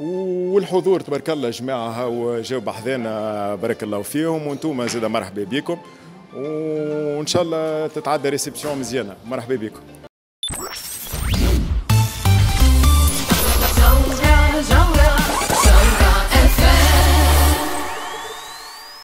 والحضور تبارك الله جماعة. هاو جاو بحذانا بارك الله فيهم. وأنتم زاد مرحبا بكم. وإن شاء الله تتعدى ريسبسيون مزيانة. مرحبا بكم.